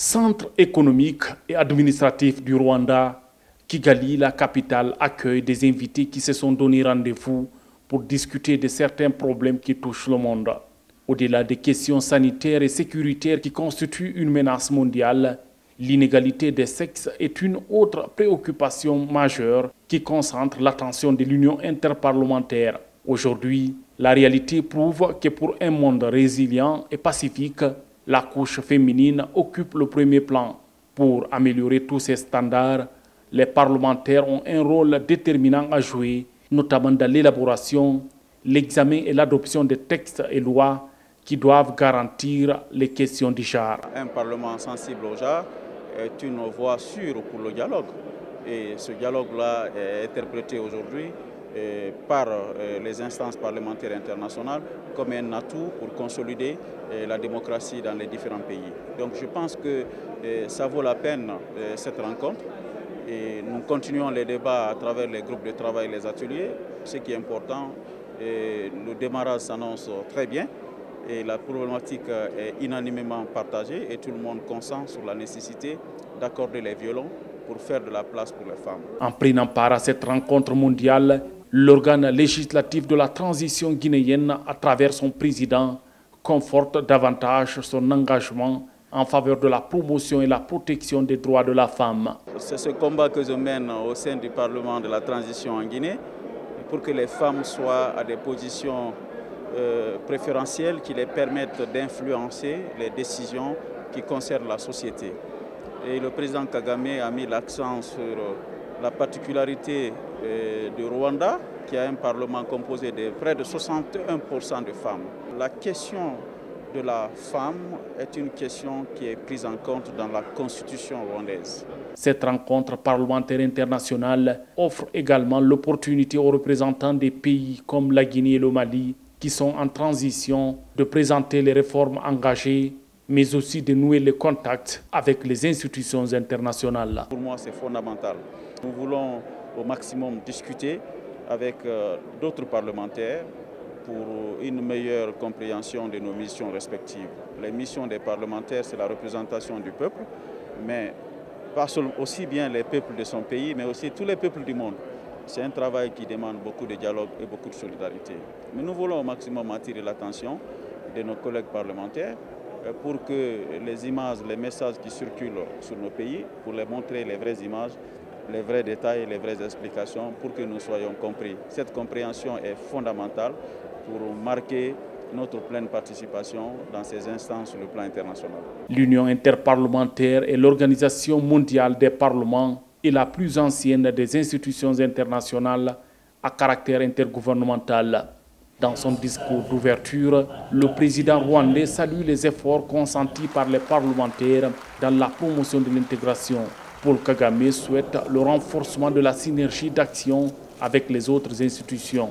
Centre économique et administratif du Rwanda, Kigali, la capitale, accueille des invités qui se sont donné rendez-vous pour discuter de certains problèmes qui touchent le monde. Au-delà des questions sanitaires et sécuritaires qui constituent une menace mondiale, l'inégalité des sexes est une autre préoccupation majeure qui concentre l'attention de l'Union interparlementaire. Aujourd'hui, la réalité prouve que pour un monde résilient et pacifique, la couche féminine occupe le premier plan. Pour améliorer tous ces standards, les parlementaires ont un rôle déterminant à jouer, notamment dans l'élaboration, l'examen et l'adoption des textes et lois qui doivent garantir les questions du genre. Un parlement sensible au genre est une voie sûre pour le dialogue. Et ce dialogue-là est interprété aujourd'hui par euh, les instances parlementaires internationales comme un atout pour consolider euh, la démocratie dans les différents pays. Donc je pense que euh, ça vaut la peine cette rencontre et nous continuons les débats à travers les groupes de travail et les ateliers. Ce qui est important, le démarrage s'annonce très bien et la problématique est unanimement partagée et tout le monde consent sur la nécessité d'accorder les violons pour faire de la place pour les femmes. En prenant part à cette rencontre mondiale, l'organe législatif de la transition guinéenne, à travers son président, conforte davantage son engagement en faveur de la promotion et la protection des droits de la femme. C'est ce combat que je mène au sein du Parlement de la transition en Guinée pour que les femmes soient à des positions euh, préférentielles qui les permettent d'influencer les décisions qui concernent la société. Et le président Kagame a mis l'accent sur la particularité euh, du Rwanda, qui a un parlement composé de près de 61% de femmes. La question de la femme est une question qui est prise en compte dans la constitution rwandaise. Cette rencontre parlementaire internationale offre également l'opportunité aux représentants des pays comme la Guinée et le Mali qui sont en transition de présenter les réformes engagées mais aussi de nouer les contacts avec les institutions internationales. Pour moi, c'est fondamental. Nous voulons au maximum discuter avec euh, d'autres parlementaires pour une meilleure compréhension de nos missions respectives. Les missions des parlementaires, c'est la représentation du peuple, mais pas aussi bien les peuples de son pays, mais aussi tous les peuples du monde. C'est un travail qui demande beaucoup de dialogue et beaucoup de solidarité. Mais nous voulons au maximum attirer l'attention de nos collègues parlementaires euh, pour que les images, les messages qui circulent sur nos pays, pour les montrer les vraies images, les vrais détails, les vraies explications pour que nous soyons compris. Cette compréhension est fondamentale pour marquer notre pleine participation dans ces instances sur le plan international. L'Union interparlementaire est l'organisation mondiale des parlements et la plus ancienne des institutions internationales à caractère intergouvernemental. Dans son discours d'ouverture, le président rwandais salue les efforts consentis par les parlementaires dans la promotion de l'intégration. Paul Kagame souhaite le renforcement de la synergie d'action avec les autres institutions.